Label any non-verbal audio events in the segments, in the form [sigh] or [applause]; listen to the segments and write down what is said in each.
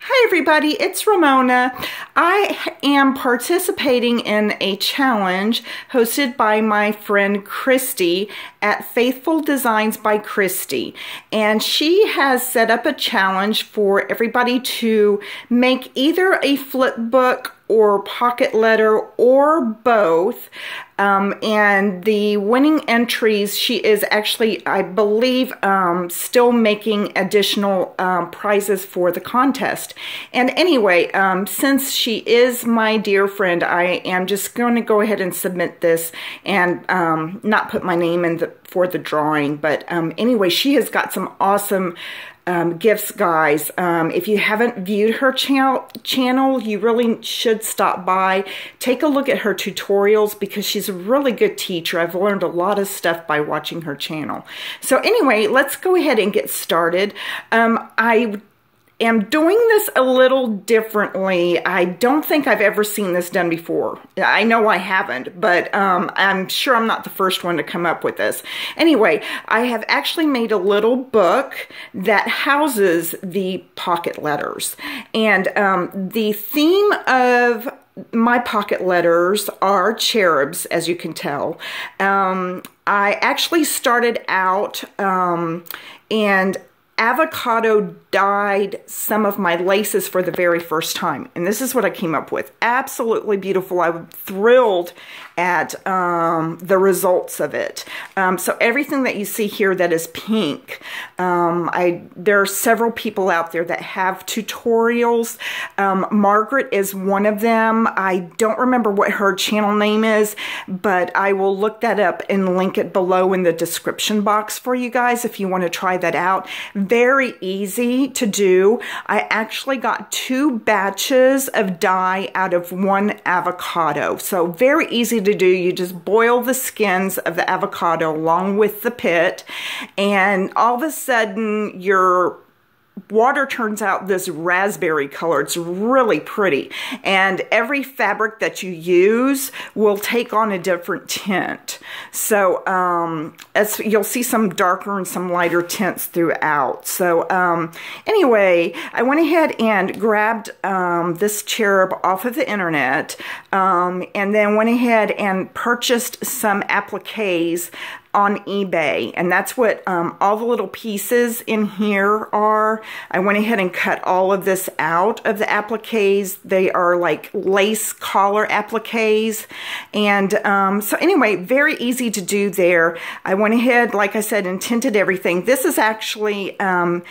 Hi everybody, it's Ramona. I am participating in a challenge hosted by my friend Christy at Faithful Designs by Christy. And she has set up a challenge for everybody to make either a flip book or pocket letter or both. Um, and the winning entries, she is actually, I believe, um, still making additional um, prizes for the contest. And anyway, um, since she is my dear friend, I am just going to go ahead and submit this and um, not put my name in the, for the drawing. But um, anyway, she has got some awesome um, gifts, guys. Um, if you haven't viewed her channel, channel, you really should stop by. Take a look at her tutorials because she's a really good teacher. I've learned a lot of stuff by watching her channel. So anyway, let's go ahead and get started. Um, I am doing this a little differently. I don't think I've ever seen this done before. I know I haven't, but um, I'm sure I'm not the first one to come up with this. Anyway, I have actually made a little book that houses the pocket letters. And um, the theme of my pocket letters are cherubs, as you can tell. Um, I actually started out um, and avocado dyed some of my laces for the very first time. And this is what I came up with. Absolutely beautiful. I'm thrilled at um, the results of it. Um, so everything that you see here that is pink, um, I there are several people out there that have tutorials. Um, Margaret is one of them. I don't remember what her channel name is, but I will look that up and link it below in the description box for you guys if you want to try that out. Very easy to do. I actually got two batches of dye out of one avocado. So very easy to do. You just boil the skins of the avocado along with the pit and all of a sudden your water turns out this raspberry color. It's really pretty. And every fabric that you use will take on a different tint. So um, as you'll see some darker and some lighter tints throughout. So um, anyway, I went ahead and grabbed um, this cherub off of the internet um, and then went ahead and purchased some appliques on eBay. And that's what um, all the little pieces in here are. I went ahead and cut all of this out of the appliques. They are like lace collar appliques. And um, so anyway, very easy to do there. I went ahead, like I said, and tinted everything. This is actually um,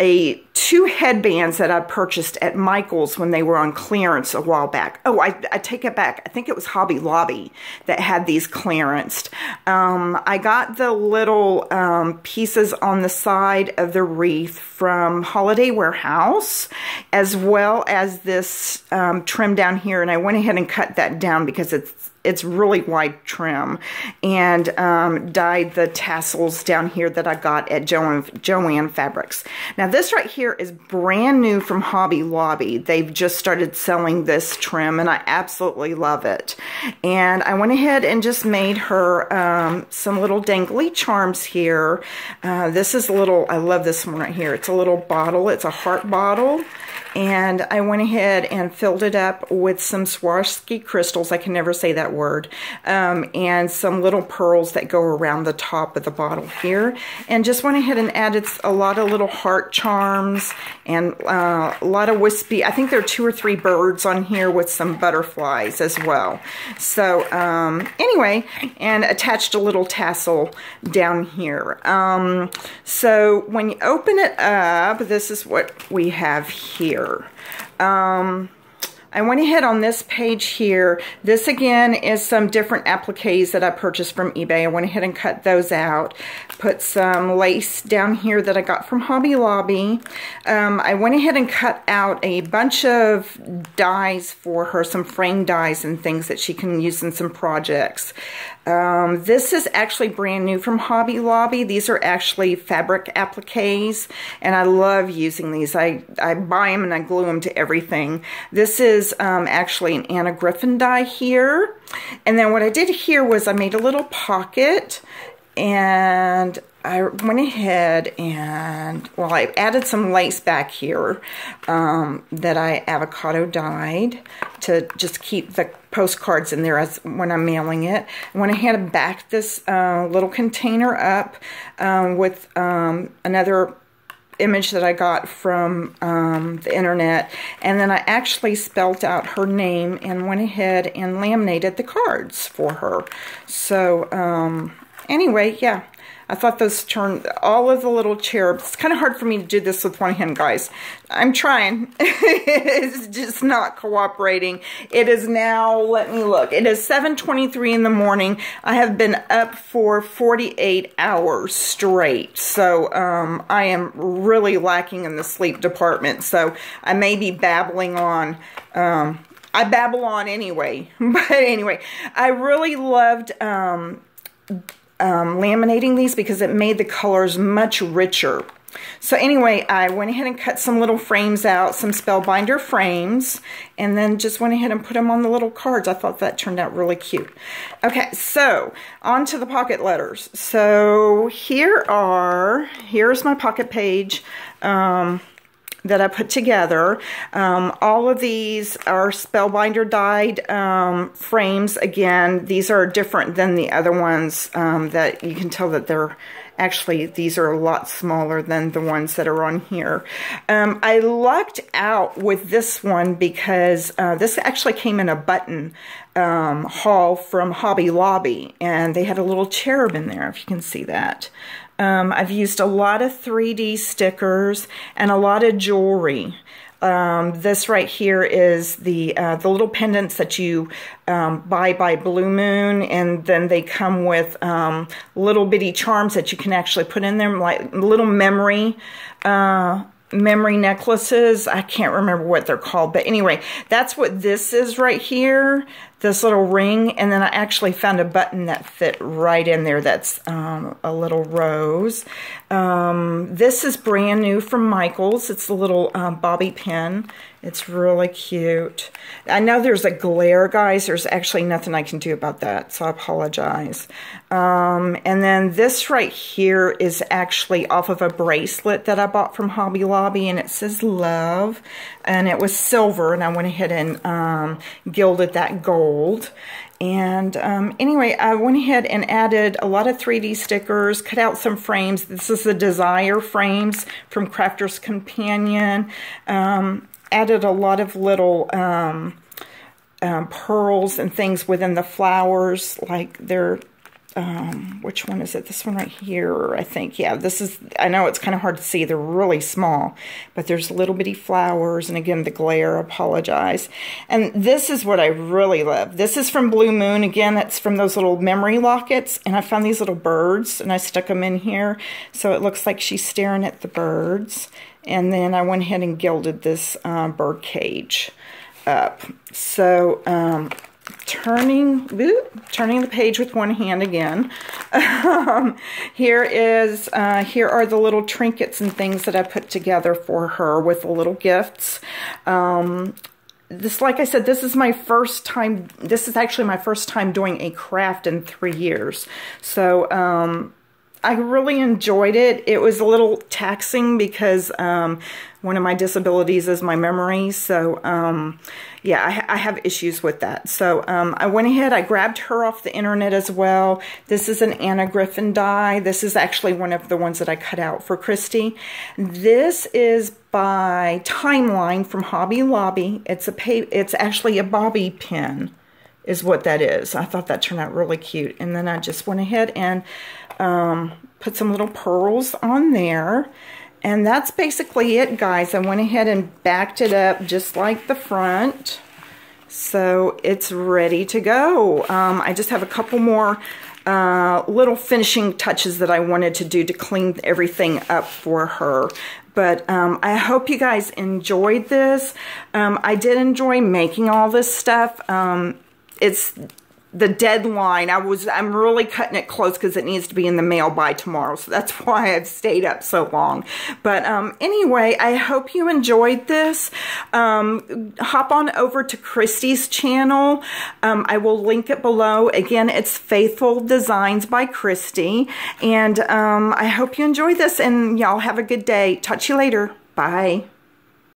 a two headbands that I purchased at Michael's when they were on clearance a while back. Oh, I, I take it back. I think it was Hobby Lobby that had these clearanced. Um, I got the little um, pieces on the side of the wreath from Holiday Warehouse, as well as this um, trim down here, and I went ahead and cut that down because it's it's really wide trim and um, dyed the tassels down here that I got at Joann, Joann Fabrics. Now this right here is brand new from Hobby Lobby. They've just started selling this trim and I absolutely love it. And I went ahead and just made her um, some little dangly charms here. Uh, this is a little, I love this one right here. It's a little bottle. It's a heart bottle and I went ahead and filled it up with some Swarovski crystals. I can never say that word. Um, and some little pearls that go around the top of the bottle here. And just went ahead and added a lot of little heart charms and uh, a lot of wispy. I think there are two or three birds on here with some butterflies as well. So um, anyway, and attached a little tassel down here. Um, so when you open it up, this is what we have here here. Um, I went ahead on this page here. This again is some different appliques that I purchased from eBay. I went ahead and cut those out. Put some lace down here that I got from Hobby Lobby. Um, I went ahead and cut out a bunch of dies for her, some frame dies and things that she can use in some projects. Um, this is actually brand new from Hobby Lobby. These are actually fabric appliques, and I love using these. I, I buy them and I glue them to everything. This is um, actually an Anna Griffin die here. And then what I did here was I made a little pocket and I went ahead and, well, I added some lace back here um, that I avocado dyed to just keep the postcards in there as when I'm mailing it. I went ahead and backed this uh, little container up um, with um, another image that I got from um, the internet and then I actually spelt out her name and went ahead and laminated the cards for her. So um, anyway, yeah, I thought those turned, all of the little cherubs, it's kind of hard for me to do this with one hand, guys. I'm trying. [laughs] it's just not cooperating. It is now, let me look, it is 7.23 in the morning. I have been up for 48 hours straight. So um, I am really lacking in the sleep department. So I may be babbling on. Um, I babble on anyway. [laughs] But anyway, I really loved... Um, um, laminating these because it made the colors much richer. So anyway, I went ahead and cut some little frames out, some Spellbinder frames, and then just went ahead and put them on the little cards. I thought that turned out really cute. Okay, so on to the pocket letters. So here are, here's my pocket page. Um, that I put together. Um, all of these are Spellbinder dyed um, frames. Again, these are different than the other ones um, that you can tell that they're actually, these are a lot smaller than the ones that are on here. Um, I lucked out with this one because uh, this actually came in a button um, haul from Hobby Lobby and they had a little cherub in there if you can see that. Um, I've used a lot of 3D stickers and a lot of jewelry. Um, this right here is the uh, the little pendants that you um, buy by Blue Moon, and then they come with um, little bitty charms that you can actually put in them, like little memory uh, memory necklaces. I can't remember what they're called, but anyway, that's what this is right here this little ring and then I actually found a button that fit right in there that's um, a little rose. Um, this is brand new from Michaels. It's a little um, bobby pin. It's really cute. I know there's a glare, guys. There's actually nothing I can do about that, so I apologize. Um, and then this right here is actually off of a bracelet that I bought from Hobby Lobby, and it says love, and it was silver, and I went ahead and um, gilded that gold old. And um, anyway, I went ahead and added a lot of 3D stickers, cut out some frames. This is the Desire frames from Crafter's Companion. Um, added a lot of little um, um pearls and things within the flowers, like they're um, which one is it? This one right here, I think. Yeah, this is, I know it's kind of hard to see. They're really small, but there's little bitty flowers. And again, the glare, apologize. And this is what I really love. This is from Blue Moon. Again, it's from those little memory lockets. And I found these little birds and I stuck them in here. So it looks like she's staring at the birds. And then I went ahead and gilded this uh, bird cage up. So, um, turning turning the page with one hand again. [laughs] Um, here is uh, here are the little trinkets and things that I put together for her with the little gifts. Um, this, like I said, this is my first time. This is actually my first time doing a craft in three years. So um, I really enjoyed it. It was a little taxing because um, one of my disabilities is my memory. So, um, yeah, I, I, have issues with that. So, um, I went ahead, I grabbed her off the internet as well. This is an Anna Griffin die. This is actually one of the ones that I cut out for Christy. This is by Timeline from Hobby Lobby. It's a pay, it's actually a bobby pin is what that is. I thought that turned out really cute. And then I just went ahead and um, put some little pearls on there. And that's basically it, guys. I went ahead and backed it up just like the front. So it's ready to go. Um, I just have a couple more uh, little finishing touches that I wanted to do to clean everything up for her. But um, I hope you guys enjoyed this. Um, I did enjoy making all this stuff. Um, it's the deadline. I was, I'm really cutting it close because it needs to be in the mail by tomorrow. So that's [laughs] why I've stayed up so long. But um, anyway, I hope you enjoyed this. Um, hop on over to Christy's channel. Um, I will link it below. Again, it's Faithful Designs by Christy. And um, I hope you enjoy this and y'all have a good day. Talk to you later. Bye.